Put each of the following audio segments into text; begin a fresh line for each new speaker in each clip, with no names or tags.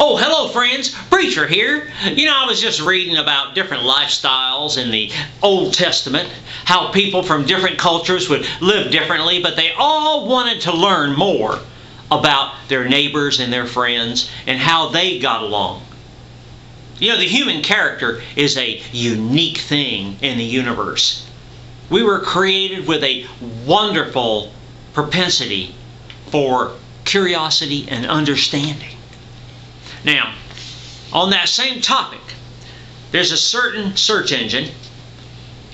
Oh, hello, friends. Preacher here. You know, I was just reading about different lifestyles in the Old Testament, how people from different cultures would live differently, but they all wanted to learn more about their neighbors and their friends and how they got along. You know, the human character is a unique thing in the universe. We were created with a wonderful propensity for curiosity and understanding. Now, on that same topic, there's a certain search engine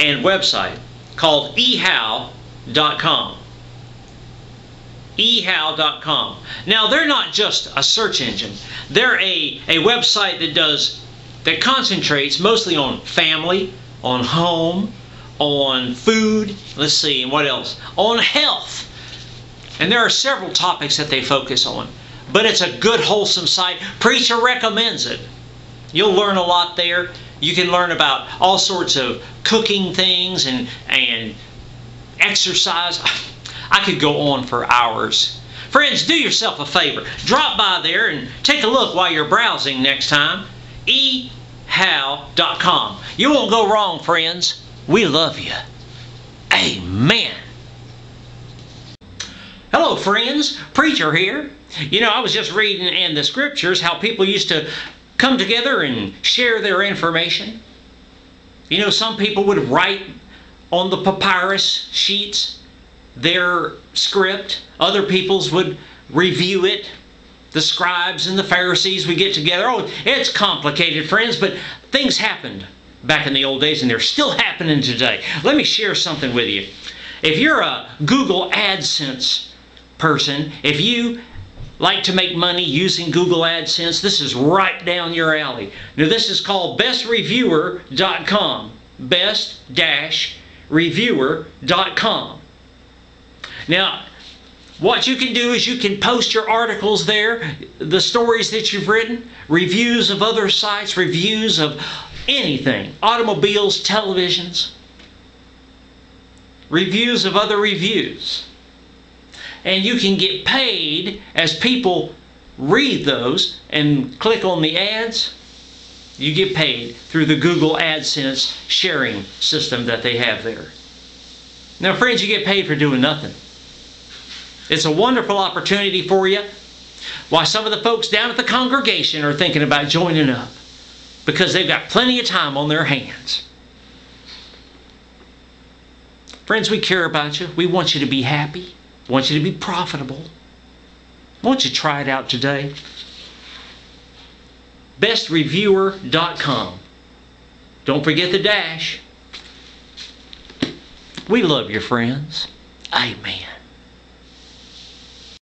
and website called ehow.com. ehow.com. Now, they're not just a search engine. They're a, a website that does that concentrates mostly on family, on home, on food, let's see, and what else? On health. And there are several topics that they focus on but it's a good, wholesome site. Preacher recommends it. You'll learn a lot there. You can learn about all sorts of cooking things and, and exercise. I could go on for hours. Friends, do yourself a favor. Drop by there and take a look while you're browsing next time. ehow.com. You won't go wrong, friends. We love you. Amen. Hello, friends. Preacher here. You know, I was just reading in the scriptures how people used to come together and share their information. You know, some people would write on the papyrus sheets their script, other people's would review it. The scribes and the Pharisees would get together. Oh, it's complicated, friends, but things happened back in the old days and they're still happening today. Let me share something with you. If you're a Google AdSense person, if you like to make money using Google AdSense, this is right down your alley. Now, this is called bestreviewer.com. Best-reviewer.com. Now, what you can do is you can post your articles there, the stories that you've written, reviews of other sites, reviews of anything automobiles, televisions, reviews of other reviews and you can get paid as people read those and click on the ads. You get paid through the Google AdSense sharing system that they have there. Now, friends, you get paid for doing nothing. It's a wonderful opportunity for you. Why some of the folks down at the congregation are thinking about joining up because they've got plenty of time on their hands. Friends, we care about you. We want you to be happy. I want you to be profitable. I want you to try it out today. BestReviewer.com. Don't forget the dash. We love your friends. Amen.